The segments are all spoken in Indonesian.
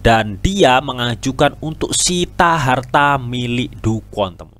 dan dia mengajukan untuk sita harta milik Dukon teman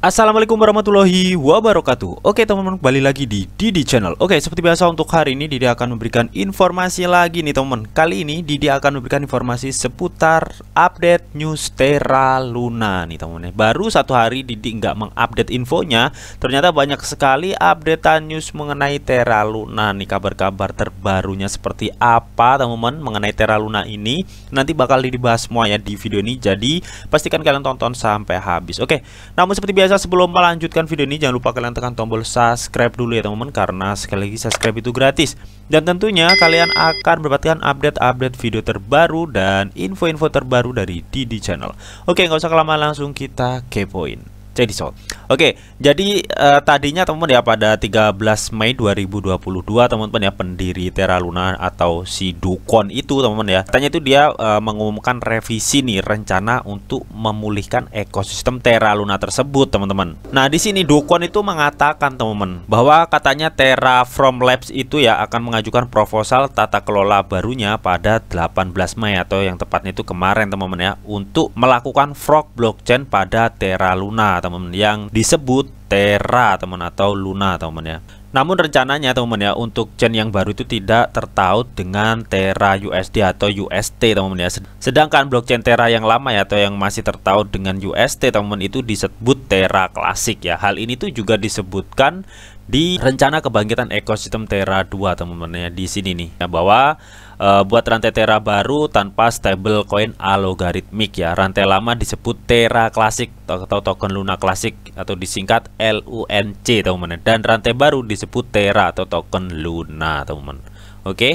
Assalamualaikum warahmatullahi wabarakatuh. Oke teman-teman kembali lagi di Didi Channel. Oke seperti biasa untuk hari ini Didi akan memberikan informasi lagi nih teman Kali ini Didi akan memberikan informasi seputar update news Terra Luna nih teman Baru satu hari Didi nggak mengupdate infonya Ternyata banyak sekali updatean news mengenai Terra Luna nih. Kabar-kabar terbarunya seperti apa teman-teman mengenai Terra Luna ini Nanti bakal dibahas semua ya di video ini. Jadi pastikan kalian tonton sampai habis. Oke namun seperti biasa biasa sebelum melanjutkan video ini jangan lupa kalian tekan tombol subscribe dulu ya teman-teman karena sekali lagi subscribe itu gratis dan tentunya kalian akan mendapatkan update-update video terbaru dan info-info terbaru dari Didi Channel. Oke, nggak usah kelamaan langsung kita kepoin jadi so. Oke, jadi uh, tadinya teman-teman ya pada 13 Mei 2022 teman-teman ya pendiri Terra Luna atau si Dukon itu teman-teman ya. Katanya itu dia uh, mengumumkan revisi nih rencana untuk memulihkan ekosistem Terra Luna tersebut teman-teman. Nah, di sini Dukon itu mengatakan teman-teman bahwa katanya Terra From Labs itu ya akan mengajukan proposal tata kelola barunya pada 18 Mei atau yang tepatnya itu kemarin teman-teman ya untuk melakukan frog blockchain pada Terra Luna teman-teman yang disebut Terra teman atau Luna teman ya. Namun rencananya teman ya untuk chain yang baru itu tidak tertaut dengan Terra USD atau UST teman ya. Sedangkan blockchain Terra yang lama ya atau yang masih tertaut dengan UST teman itu disebut Terra klasik ya. Hal ini tuh juga disebutkan di rencana kebangkitan ekosistem Terra 2 teman-teman ya di sini nih ya bahwa uh, buat rantai Terra baru tanpa stable coin algoritmik ya. Rantai lama disebut Terra Classic atau token Luna Classic atau disingkat LUNC teman-teman. Dan rantai baru disebut Terra atau token Luna teman-teman. Oke. Okay?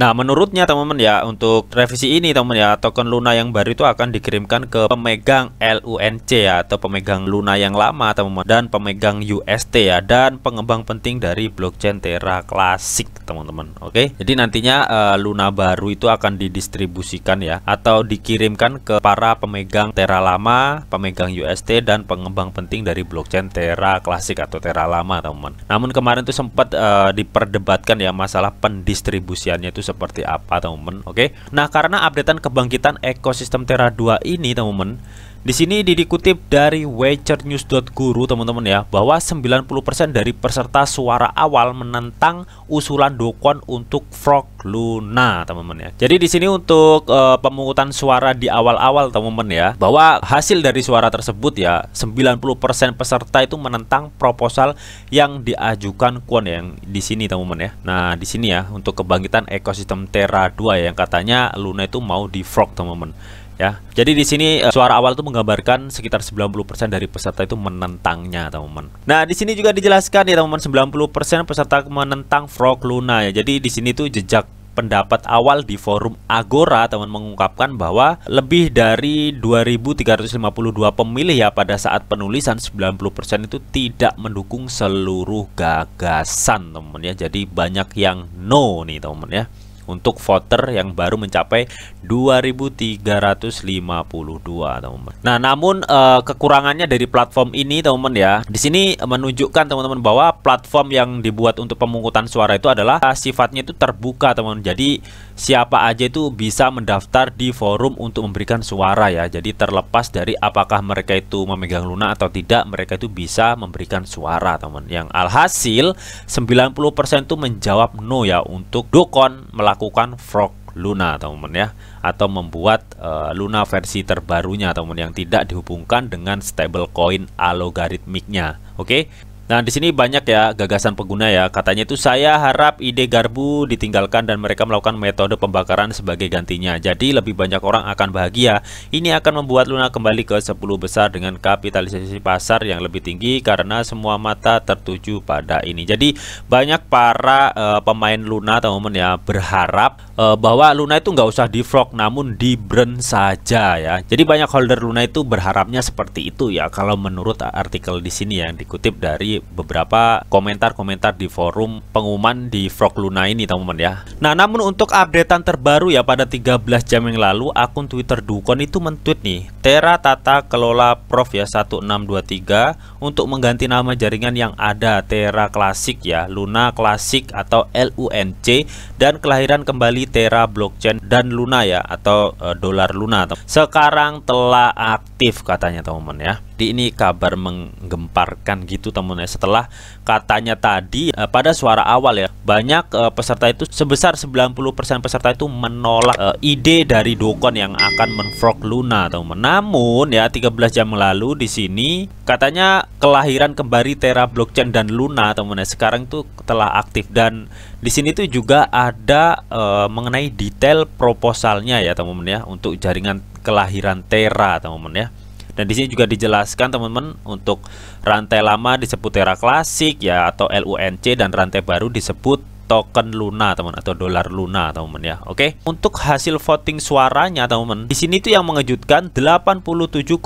Nah, menurutnya teman-teman ya, untuk revisi ini teman ya, token Luna yang baru itu akan dikirimkan ke pemegang LUNC ya atau pemegang Luna yang lama teman-teman dan pemegang UST ya dan pengembang penting dari blockchain Terra Classic teman-teman. Oke. Jadi nantinya uh, Luna baru itu akan didistribusikan ya atau dikirimkan ke para pemegang Terra lama, pemegang UST dan pengembang penting dari blockchain Terra Classic atau Terra lama teman-teman. Namun kemarin itu sempat uh, diperdebatkan ya masalah pendistribusiannya itu seperti apa teman-teman oke? Nah karena updatean kebangkitan ekosistem Terra 2 ini teman-teman di sini dikutip dari wagernews.guru teman-teman ya bahwa 90% dari peserta suara awal menentang usulan Dokon untuk Frog Luna teman-teman ya. Jadi di sini untuk uh, pemungutan suara di awal-awal teman-teman ya bahwa hasil dari suara tersebut ya 90% peserta itu menentang proposal yang diajukan Kwon yang di sini teman-teman ya. Nah, di sini ya untuk kebangkitan ekosistem Terra 2 ya, yang katanya Luna itu mau di frog teman-teman ya. Jadi di sini uh, suara awal itu menggambarkan sekitar 90% dari peserta itu menentangnya, teman-teman. Nah, di sini juga dijelaskan ya, teman-teman, 90% peserta menentang Frog Luna ya. Jadi di sini tuh jejak pendapat awal di forum Agora teman mengungkapkan bahwa lebih dari 2352 pemilih ya pada saat penulisan 90% itu tidak mendukung seluruh gagasan teman ya. Jadi banyak yang no nih teman ya untuk voter yang baru mencapai 2352 teman-teman. Nah, namun uh, kekurangannya dari platform ini teman-teman ya. Di sini menunjukkan teman-teman bahwa platform yang dibuat untuk pemungutan suara itu adalah sifatnya itu terbuka teman-teman. Jadi siapa aja itu bisa mendaftar di forum untuk memberikan suara ya. Jadi terlepas dari apakah mereka itu memegang Luna atau tidak, mereka itu bisa memberikan suara teman. Yang alhasil 90% itu menjawab no ya untuk Dokon melakukan melakukan frog Luna teman-teman ya atau membuat uh, Luna versi terbarunya teman-teman yang tidak dihubungkan dengan stablecoin algoritmiknya. Oke. Nah, di sini banyak ya gagasan pengguna ya. Katanya itu saya harap ide garbu ditinggalkan dan mereka melakukan metode pembakaran sebagai gantinya. Jadi lebih banyak orang akan bahagia. Ini akan membuat Luna kembali ke 10 besar dengan kapitalisasi pasar yang lebih tinggi karena semua mata tertuju pada ini. Jadi banyak para uh, pemain Luna teman-teman ya berharap uh, bahwa Luna itu nggak usah di frog namun di brand saja ya. Jadi banyak holder Luna itu berharapnya seperti itu ya kalau menurut artikel di sini yang dikutip dari beberapa komentar-komentar di forum pengumuman di Frog Luna ini teman-teman ya. Nah, namun untuk updatean terbaru ya pada 13 jam yang lalu akun Twitter Dukon itu mentweet nih, Tera Tata Kelola Prof ya 1623 untuk mengganti nama jaringan yang ada Tera Klasik ya, Luna Klasik atau LUNC dan kelahiran kembali Tera Blockchain dan Luna ya atau uh, dolar Luna. Sekarang telah aktif katanya teman-teman ya. Di ini kabar menggemparkan gitu teman-teman. Setelah katanya tadi uh, pada suara awal ya, banyak uh, peserta itu sebesar 90% peserta itu menolak uh, ide dari Dokon yang akan menfrog Luna teman-teman. Namun ya 13 jam lalu di sini katanya kelahiran kembali Terra blockchain dan Luna teman-teman. Sekarang itu telah aktif dan di sini tuh juga ada uh, mengenai detail proposalnya ya teman-teman ya untuk jaringan kelahiran Terra teman-teman ya. Dan di sini juga dijelaskan teman-teman untuk rantai lama disebut Terra Klasik ya atau LUNC dan rantai baru disebut token Luna teman atau dolar Luna teman-teman ya. Oke. Untuk hasil voting suaranya teman-teman. Di sini tuh yang mengejutkan 87,48%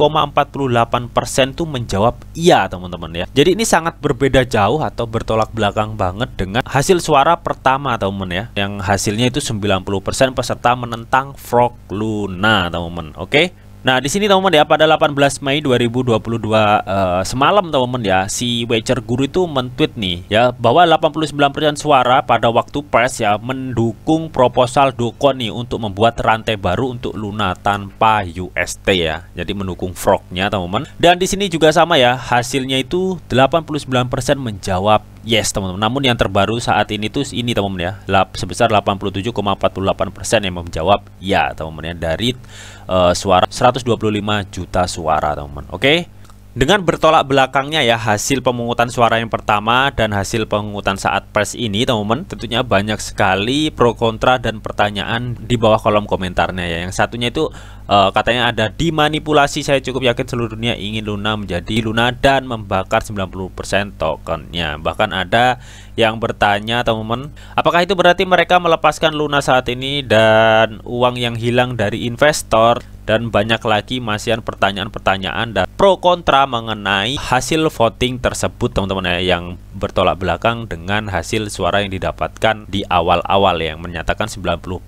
tuh menjawab iya teman-teman ya. Jadi ini sangat berbeda jauh atau bertolak belakang banget dengan hasil suara pertama teman-teman ya. Yang hasilnya itu 90% peserta menentang Frog Luna teman-teman. Oke. Nah, di sini teman-teman ya pada 18 Mei 2022 uh, semalam teman-teman ya si Wager Guru itu mentweet nih ya bahwa 89% suara pada waktu press ya mendukung proposal Dokon nih untuk membuat rantai baru untuk Luna tanpa UST ya. Jadi mendukung frognya teman-teman. Dan di sini juga sama ya hasilnya itu 89% menjawab yes teman-teman. Namun yang terbaru saat ini tuh ini teman-teman ya sebesar 87,48% yang menjawab ya teman-teman ya dari uh, suara 125 juta suara teman-teman oke okay? Dengan bertolak belakangnya ya hasil pemungutan suara yang pertama dan hasil pemungutan saat press ini teman-teman tentunya banyak sekali pro kontra dan pertanyaan di bawah kolom komentarnya ya. Yang satunya itu uh, katanya ada dimanipulasi saya cukup yakin seluruh dunia ingin Luna menjadi Luna dan membakar 90% tokennya. Bahkan ada yang bertanya teman-teman apakah itu berarti mereka melepaskan Luna saat ini dan uang yang hilang dari investor dan banyak lagi masihan pertanyaan-pertanyaan dan pro kontra mengenai hasil voting tersebut teman-teman ya yang bertolak belakang dengan hasil suara yang didapatkan di awal-awal yang menyatakan 90%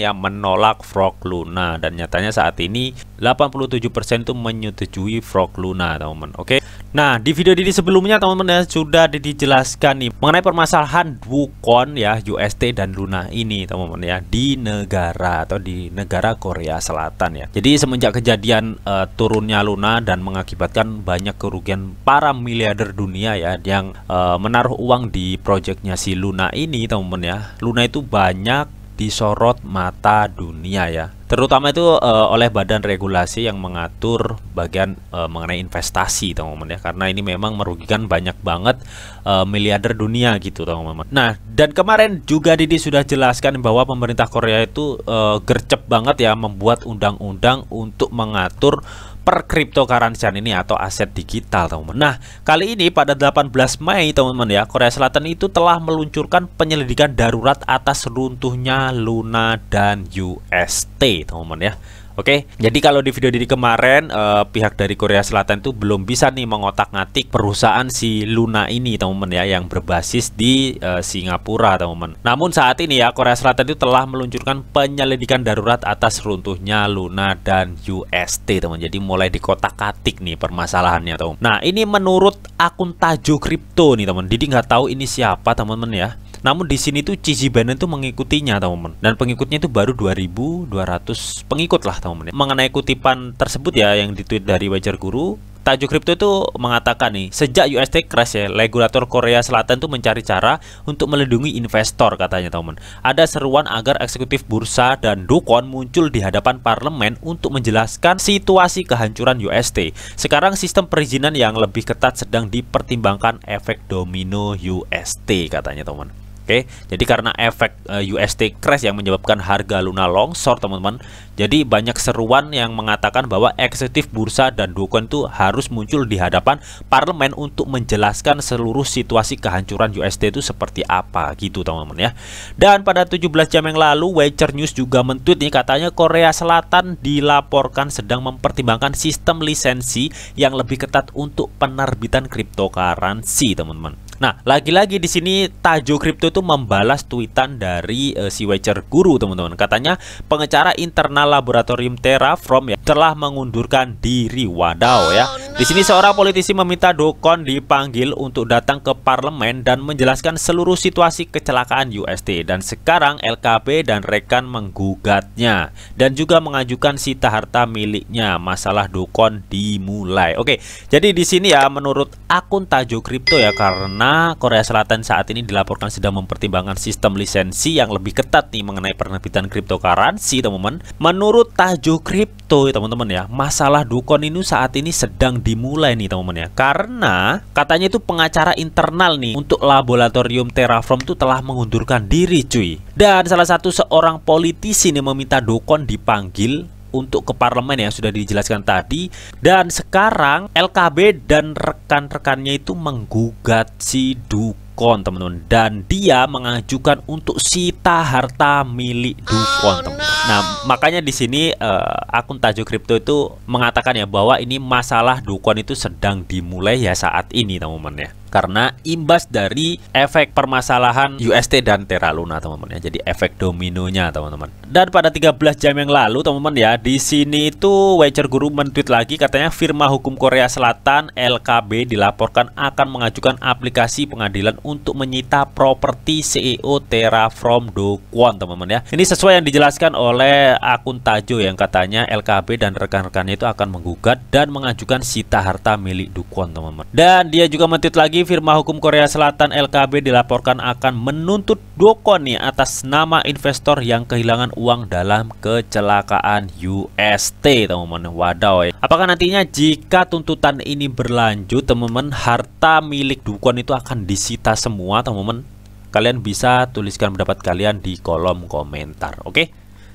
yang menolak Frog Luna. Dan nyatanya saat ini 87% itu menyetujui Frog Luna teman-teman. Oke Nah di video ini sebelumnya teman-teman ya sudah dijelaskan nih mengenai permasalahan Wukon ya UST dan Luna ini teman-teman ya di negara atau di negara Korea Selatan ya jadi semenjak kejadian uh, turunnya Luna dan mengakibatkan banyak kerugian para miliarder dunia ya yang uh, menaruh uang di proyeknya si Luna ini teman-teman ya. Luna itu banyak disorot mata dunia ya terutama itu uh, oleh badan regulasi yang mengatur bagian uh, mengenai investasi teman-teman ya karena ini memang merugikan banyak banget uh, miliarder dunia gitu teman-teman. Nah, dan kemarin juga Didi sudah jelaskan bahwa pemerintah Korea itu uh, gercep banget ya membuat undang-undang untuk mengatur per cryptocurrency ini atau aset digital teman-teman. Nah, kali ini pada 18 Mei teman-teman ya, Korea Selatan itu telah meluncurkan penyelidikan darurat atas runtuhnya Luna dan UST teman-teman ya. Oke, jadi kalau di video ini kemarin eh, pihak dari Korea Selatan itu belum bisa nih mengotak-ngatik perusahaan si Luna ini teman-teman ya yang berbasis di eh, Singapura teman-teman. Namun saat ini ya Korea Selatan itu telah meluncurkan penyelidikan darurat atas runtuhnya Luna dan UST teman. Jadi mulai dikotak-katik nih permasalahannya teman. Nah ini menurut akun Tajo Crypto nih teman. Jadi nggak tahu ini siapa teman-teman ya. Namun di sini tuh Cici Bannon tuh mengikutinya teman-teman. Dan pengikutnya itu baru 2200 pengikut lah teman-teman. Mengenai kutipan tersebut ya yang ditweet dari Wajar Guru, Tajuk Kripto itu mengatakan nih, sejak UST crash ya, regulator Korea Selatan tuh mencari cara untuk melindungi investor katanya teman. Ada seruan agar eksekutif bursa dan Dukon muncul di hadapan parlemen untuk menjelaskan situasi kehancuran UST. Sekarang sistem perizinan yang lebih ketat sedang dipertimbangkan efek domino UST katanya teman. Oke, jadi karena efek uh, eh, UST crash yang menyebabkan harga Luna longsor, teman-teman. Jadi banyak seruan yang mengatakan bahwa eksekutif bursa dan Dokon itu harus muncul di hadapan parlemen untuk menjelaskan seluruh situasi kehancuran UST itu seperti apa gitu, teman-teman ya. Dan pada 17 jam yang lalu, Wager News juga mentweet nih katanya Korea Selatan dilaporkan sedang mempertimbangkan sistem lisensi yang lebih ketat untuk penerbitan cryptocurrency, teman-teman. Nah, lagi-lagi di sini Tajo Crypto itu membalas tweetan dari uh, si Wager Guru, teman-teman. Katanya pengecara internal laboratorium Terraform ya telah mengundurkan diri. Wadaw ya. Oh, di sini seorang politisi meminta Dokon dipanggil untuk datang ke parlemen dan menjelaskan seluruh situasi kecelakaan UST dan sekarang LKB dan rekan menggugatnya dan juga mengajukan sita harta miliknya. Masalah Dokon dimulai. Oke, jadi di sini ya menurut akun Tajo Crypto ya karena Korea Selatan saat ini dilaporkan sedang mempertimbangkan sistem lisensi yang lebih ketat nih mengenai penerbitan cryptocurrency, teman-teman. Menurut Tajo Crypto, teman-teman ya, masalah Dukon ini saat ini sedang dimulai nih, teman-teman ya. Karena katanya itu pengacara internal nih untuk laboratorium Terraform itu telah mengundurkan diri, cuy. Dan salah satu seorang politisi nih meminta Dukon dipanggil untuk ke parlemen yang sudah dijelaskan tadi. Dan sekarang LKB dan rekan-rekannya itu menggugat si Dukon teman-teman. Dan dia mengajukan untuk sita harta milik Dukon teman-teman. Nah makanya di sini uh, akun Tajo Crypto itu mengatakan ya bahwa ini masalah Dukon itu sedang dimulai ya saat ini teman-teman ya karena imbas dari efek permasalahan UST dan Terra Luna teman-teman ya. Jadi efek dominonya teman-teman. Dan pada 13 jam yang lalu teman-teman ya, di sini itu Wager Guru mentweet lagi katanya firma hukum Korea Selatan LKB dilaporkan akan mengajukan aplikasi pengadilan untuk menyita properti CEO Terraform Do Kwon teman-teman ya. Ini sesuai yang dijelaskan oleh akun Tajo yang katanya LKB dan rekan-rekannya itu akan menggugat dan mengajukan sita harta milik Do Kwon teman-teman. Dan dia juga mentweet lagi firma hukum Korea Selatan LKB dilaporkan akan menuntut Dokon atas nama investor yang kehilangan uang dalam kecelakaan UST teman-teman wadaw ya. apakah nantinya jika tuntutan ini berlanjut teman-teman harta milik Dokon itu akan disita semua teman-teman kalian bisa tuliskan pendapat kalian di kolom komentar oke okay?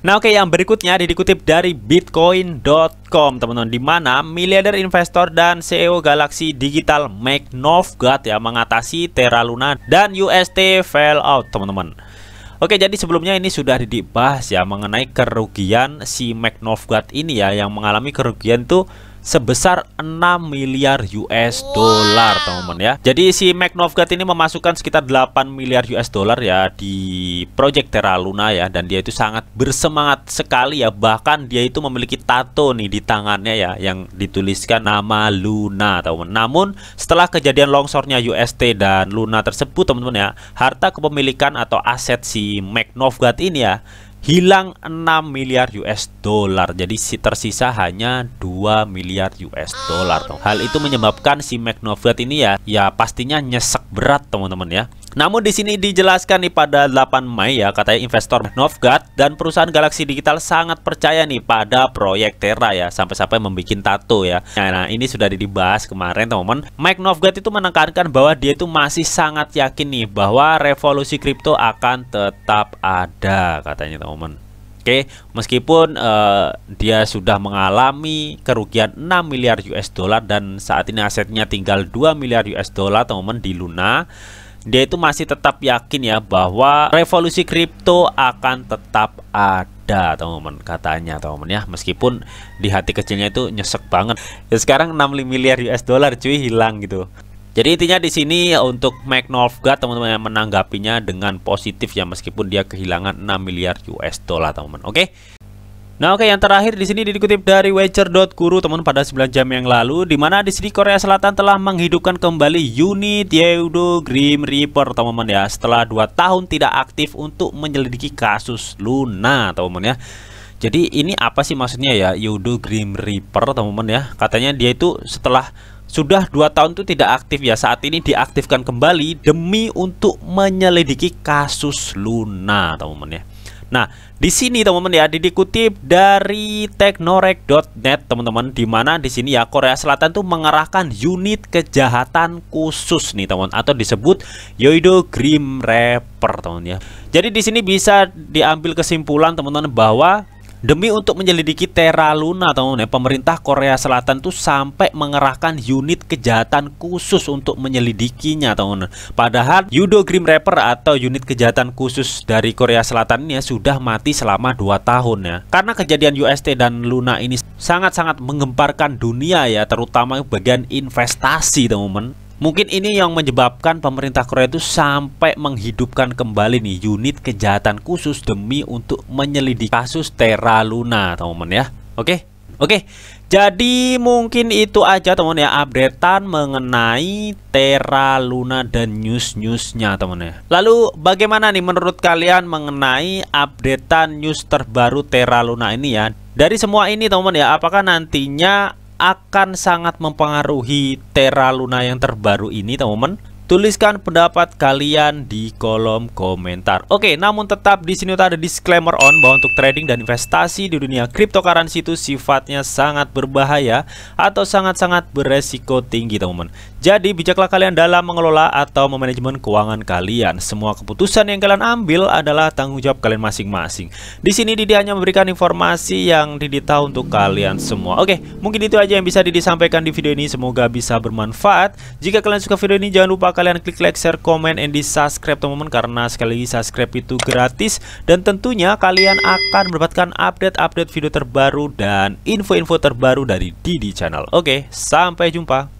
Nah oke okay, yang berikutnya dikutip dari bitcoin.com teman-teman di mana miliarder investor dan CEO Galaxy Digital Mike Novgad ya mengatasi Terra Luna dan UST fail out teman-teman. Oke jadi sebelumnya ini sudah dibahas ya mengenai kerugian si Mike Novgad ini ya yang mengalami kerugian tuh sebesar 6 miliar US dollar teman-teman ya. Jadi si McNovgat ini memasukkan sekitar 8 miliar US dollar ya di Project Terra Luna ya dan dia itu sangat bersemangat sekali ya bahkan dia itu memiliki tato nih di tangannya ya yang dituliskan nama Luna teman-teman. Namun setelah kejadian longsornya UST dan Luna tersebut teman-teman ya, harta kepemilikan atau aset si McNovgat ini ya hilang 6 miliar US dollar. Jadi si tersisa hanya 2 miliar US dollar. Hal itu menyebabkan si McNovgat ini ya ya pastinya nyesek berat teman-teman ya. Namun di sini dijelaskan nih pada 8 Mei ya katanya investor Novgat dan perusahaan Galaxy Digital sangat percaya nih pada proyek Terra ya sampai-sampai membuat tato ya. Nah, ini sudah dibahas kemarin teman-teman. Mike Novgat itu menekankan bahwa dia itu masih sangat yakin nih bahwa revolusi kripto akan tetap ada katanya teman-teman. Oke, meskipun uh, dia sudah mengalami kerugian 6 miliar US dollar dan saat ini asetnya tinggal 2 miliar US dollar teman-teman di Luna dia itu masih tetap yakin ya bahwa revolusi kripto akan tetap ada teman-teman katanya teman-teman ya. Meskipun di hati kecilnya itu nyesek banget. Ya sekarang 65 miliar US dollar cuy hilang gitu. Jadi intinya di sini untuk McNorthgard teman-teman yang menanggapinya dengan positif ya meskipun dia kehilangan 6 miliar US dollar teman-teman oke Nah oke okay, yang terakhir di sini dikutip dari Wager.guru teman pada 9 jam yang lalu di mana di sini Korea Selatan telah menghidupkan kembali unit Yeoudo Grim Reaper teman-teman ya setelah 2 tahun tidak aktif untuk menyelidiki kasus Luna teman-teman ya. Jadi ini apa sih maksudnya ya Yeoudo Grim Reaper teman-teman ya katanya dia itu setelah sudah 2 tahun itu tidak aktif ya saat ini diaktifkan kembali demi untuk menyelidiki kasus Luna teman-teman ya Nah, di sini teman-teman ya dikutip dari teknorek.net teman-teman di mana di sini ya Korea Selatan tuh mengerahkan unit kejahatan khusus nih teman atau disebut Yoido Grim Reaper teman ya. Jadi di sini bisa diambil kesimpulan teman-teman bahwa Demi untuk menyelidiki Terra Luna teman-teman ya, pemerintah Korea Selatan tuh sampai mengerahkan unit kejahatan khusus untuk menyelidikinya teman-teman. Padahal Yudo Grim Reaper atau unit kejahatan khusus dari Korea Selatan ini ya, sudah mati selama 2 tahun ya. Karena kejadian UST dan Luna ini sangat-sangat menggemparkan dunia ya, terutama bagian investasi teman-teman. Mungkin ini yang menyebabkan pemerintah Korea itu sampai menghidupkan kembali nih unit kejahatan khusus demi untuk menyelidiki kasus Terra Luna, teman-teman ya. Oke. Oke. Jadi mungkin itu aja teman ya updatean mengenai Terra Luna dan news-newsnya teman ya. Lalu bagaimana nih menurut kalian mengenai updatean news terbaru Terra Luna ini ya? Dari semua ini teman ya, apakah nantinya akan sangat mempengaruhi Terra Luna yang terbaru ini teman-teman Tuliskan pendapat kalian di kolom komentar. Oke, namun tetap di sini ada disclaimer on bahwa untuk trading dan investasi di dunia cryptocurrency itu sifatnya sangat berbahaya atau sangat-sangat beresiko tinggi, teman-teman. Jadi, bijaklah kalian dalam mengelola atau memanajemen keuangan kalian. Semua keputusan yang kalian ambil adalah tanggung jawab kalian masing-masing. Di sini Didi hanya memberikan informasi yang Didi tahu untuk kalian semua. Oke, mungkin itu aja yang bisa Didi sampaikan di video ini. Semoga bisa bermanfaat. Jika kalian suka video ini, jangan lupa kalian klik like, share, komen, and di subscribe teman-teman karena sekali lagi subscribe itu gratis dan tentunya kalian akan mendapatkan update-update video terbaru dan info-info terbaru dari Didi Channel. Oke, sampai jumpa.